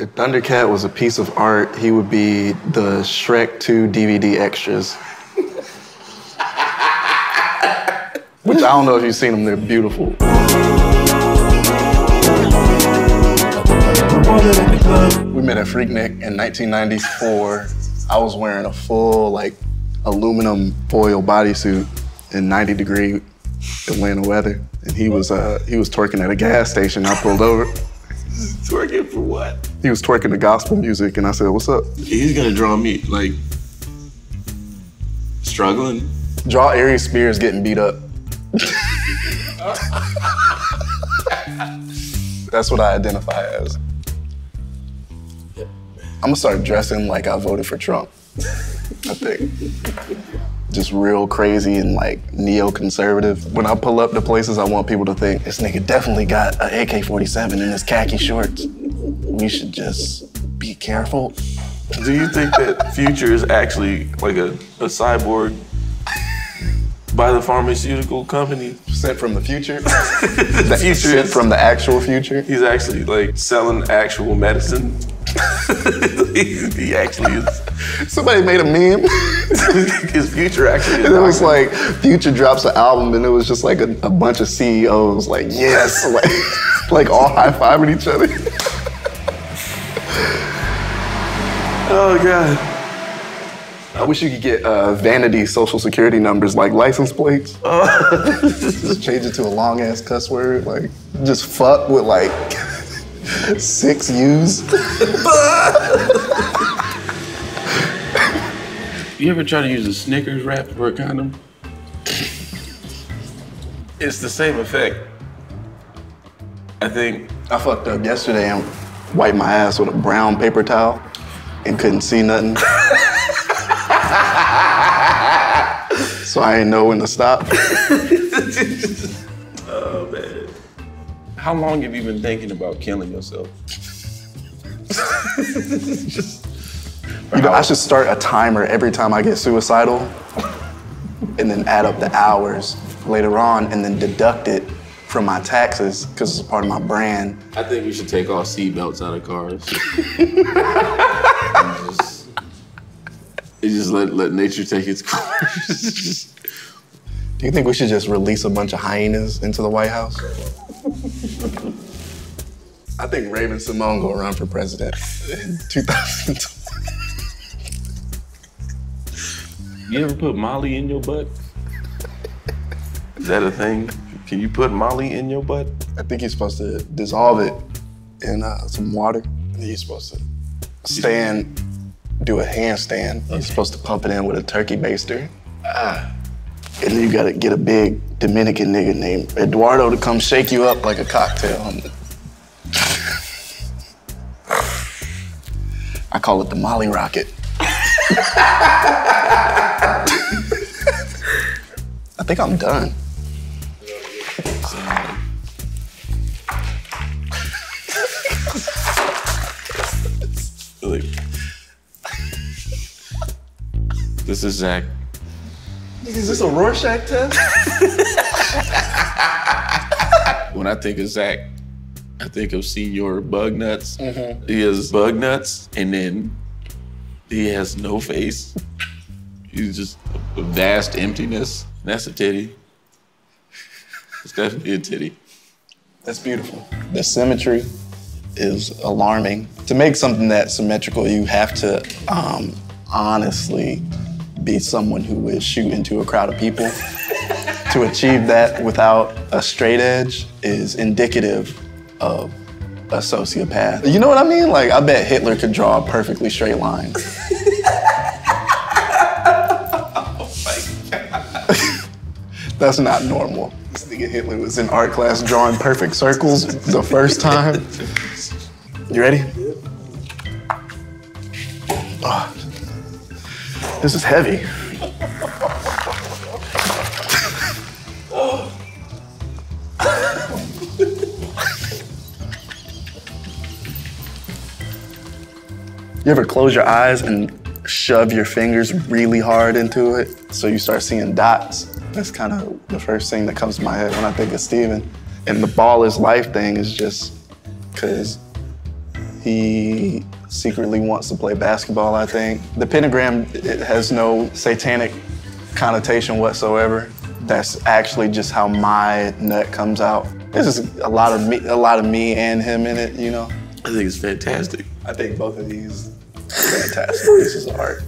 If Thundercat was a piece of art, he would be the Shrek 2 DVD extras. Which I don't know if you've seen them, they're beautiful. We met at Freaknik in 1994. I was wearing a full, like, aluminum foil bodysuit in 90 degree Atlanta weather. And he was uh, he was twerking at a gas station. I pulled over. Twerking for what? He was twerking the gospel music, and I said, "What's up?" He's gonna draw me like struggling. Draw Aries Spears getting beat up. That's what I identify as. I'm gonna start dressing like I voted for Trump. I think. Just real crazy and like neoconservative. When I pull up to places, I want people to think this nigga definitely got an AK-47 in his khaki shorts. We should just be careful. Do you think that Future is actually like a, a cyborg by the pharmaceutical company? Sent from the future. the future Sent from the actual future. He's actually like selling actual medicine. he actually is. Somebody made a meme. His future actually. And it was like Future drops an album, and it was just like a, a bunch of CEOs, like yes, like, like all high fiving each other. Oh god. I wish you could get uh, vanity social security numbers like license plates. just change it to a long ass cuss word, like just fuck with like six U's. You ever try to use a Snickers wrap for a condom? It's the same effect. I think. I fucked up yesterday and wiped my ass with a brown paper towel and couldn't see nothing. so I didn't know when to stop. Man. How long have you been thinking about killing yourself? You know, I should start a timer every time I get suicidal and then add up the hours later on and then deduct it from my taxes because it's a part of my brand. I think we should take all seatbelts out of cars. And just, and just let, let nature take its course. Do you think we should just release a bunch of hyenas into the White House? I think Raven-Symoné gonna run for president in 2020. you ever put Molly in your butt? Is that a thing? Can you put Molly in your butt? I think you're supposed to dissolve it in uh, some water. And you're supposed to stand, do a handstand. You're supposed to pump it in with a turkey baster. Ah. And then you gotta get a big Dominican nigga named Eduardo to come shake you up like a cocktail. I call it the Molly Rocket. I think I'm done. This is Zack. Is this a Rorschach test? When I think of Zack, I think of Senior Bug Nuts. He has bug nuts, and then he has no face. He's just a vast emptiness. That's a titty. It's definitely a titty. That's beautiful. The symmetry is alarming. To make something that symmetrical, you have to um, honestly be someone who would shoot into a crowd of people. to achieve that without a straight edge is indicative of a sociopath. You know what I mean? Like, I bet Hitler could draw a perfectly straight line. That's not normal. This nigga Hitler was in art class drawing perfect circles the first time. You ready? Ah. this is heavy. You ever close your eyes and shove your fingers really hard into it so you start seeing dots? That's kind of the first thing that comes to my head when I think of Steven. And the ball is life thing is just because He secretly wants to play basketball, I think. The pentagram it has no satanic connotation whatsoever. That's actually just how my nut comes out. This is a lot of me, a lot of me and him in it, you know. I think it's fantastic. I think both of these fantastic pieces of art.